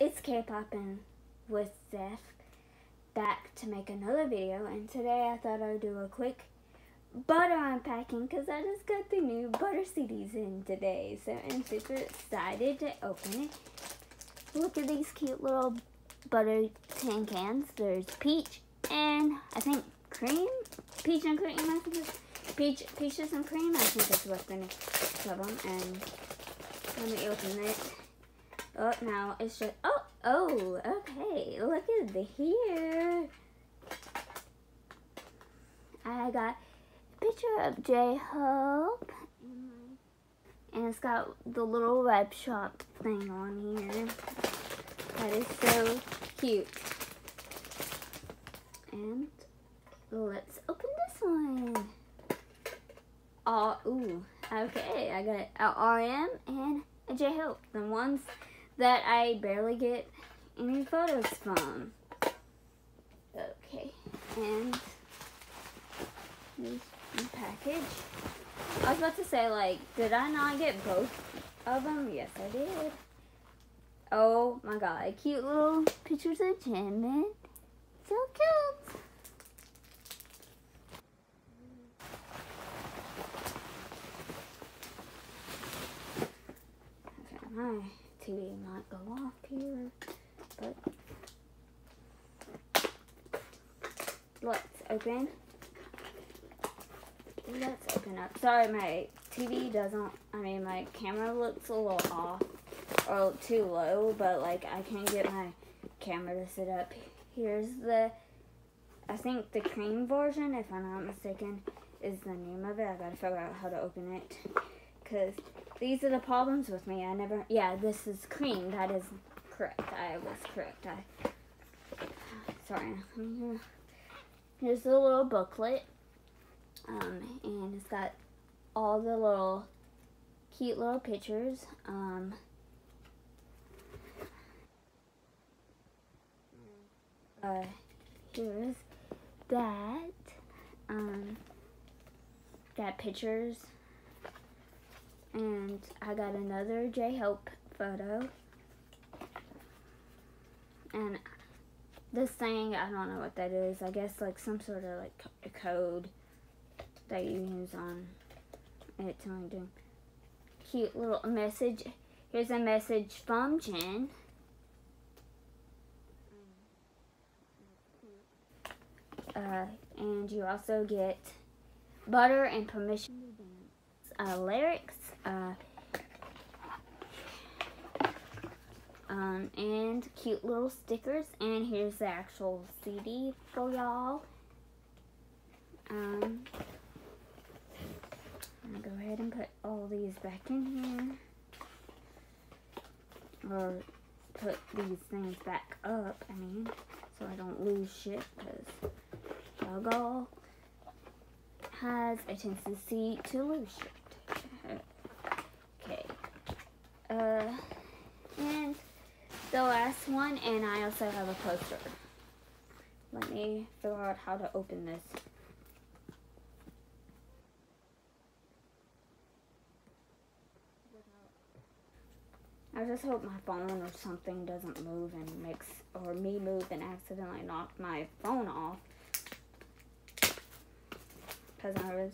it's K-Poppin with Steph back to make another video and today I thought I'd do a quick butter unpacking because I just got the new butter CDs in today so I'm super excited to open it. Look at these cute little butter tin cans. There's peach and I think cream? Peach and cream I think it's peach, peaches and cream I think that's what the name of and let me open it. Oh, now it's just, oh, oh, okay. Look at the here. I got a picture of J-Hope. And it's got the little web shop thing on here. That is so cute. And let's open this one. Oh, ooh. Okay, I got a RM and a J-Hope. The ones that I barely get any photos from. Okay, and this package. I was about to say, like, did I not get both of them? Yes, I did. Oh my god, cute little pictures of Jimin. So cute. TV might go off here, but let's open. Let's open up. Sorry, my TV doesn't, I mean, my camera looks a little off or too low, but like I can't get my camera to sit up. Here's the, I think the cream version, if I'm not mistaken, is the name of it. I gotta figure out how to open it because these are the problems with me. I never, yeah, this is cream. That is correct. I was correct. I, sorry. Here's the little booklet. Um, and it's got all the little cute little pictures. Um, uh, here's that. Um, got pictures and I got another J-Hope photo. And this thing, I don't know what that is. I guess like some sort of like a code that you use on it to do cute little message. Here's a message from Jin. Uh, and you also get butter and permission uh, lyrics uh, um, and cute little stickers. And here's the actual CD for y'all. Um, I'm gonna go ahead and put all these back in here. Or put these things back up, I mean, so I don't lose shit, because Doggo has a tendency to lose shit. Uh, and the last one, and I also have a poster. Let me figure out how to open this. I just hope my phone or something doesn't move and makes, or me move and accidentally knock my phone off. Because I was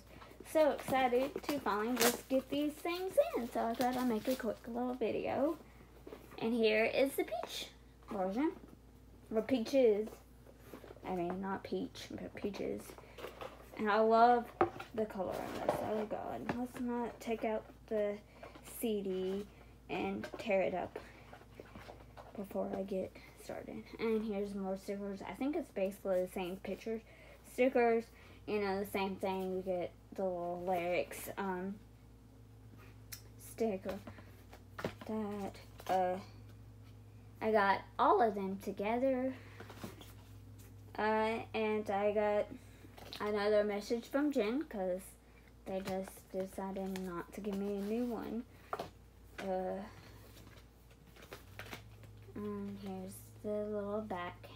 so excited to finally just get these things in. So I thought I'd make a quick little video. And here is the peach version. Or peaches. I mean, not peach, but peaches. And I love the color on this. Oh god. Let's not take out the CD and tear it up before I get started. And here's more stickers. I think it's basically the same pictures. Stickers, you know, the same thing. You get the little lyrics um, sticker that uh, I got all of them together. Uh, and I got another message from Jin because they just decided not to give me a new one. Uh, and here's the little back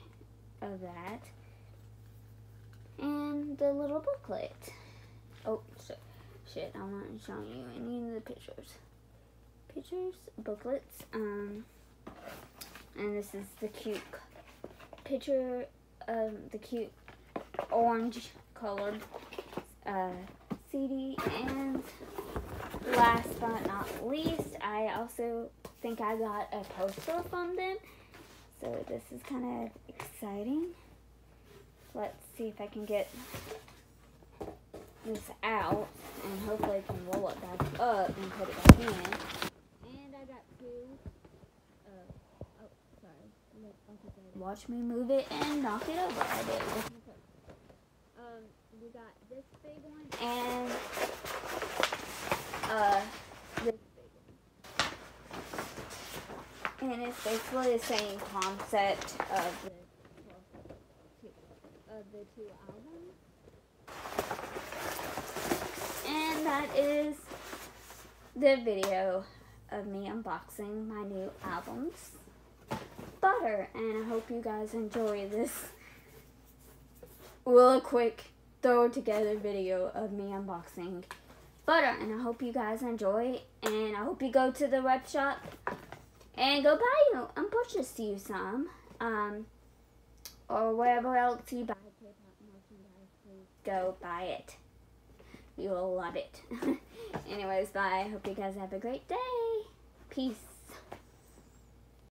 of that. And the little booklet. Oh, shit, I want to show you any of the pictures. Pictures, booklets, um, And this is the cute picture of the cute orange colored uh, CD. And last but not least, I also think I got a poster from them. So this is kind of exciting. Let's see if I can get this out and hopefully I can roll it back up and put it back in. And I got two. Uh, oh, sorry. Watch me move it and knock it over. I did. Um, we got this big one and uh, this big one. And it's basically the same concept of the of the two albums. And that is the video of me unboxing my new albums, Butter. And I hope you guys enjoy this real quick throw together video of me unboxing Butter. And I hope you guys enjoy. It. And I hope you go to the web shop and go buy you and purchase you some. Um, or wherever else you buy go buy it. You'll love it. Anyways, bye. Hope you guys have a great day. Peace.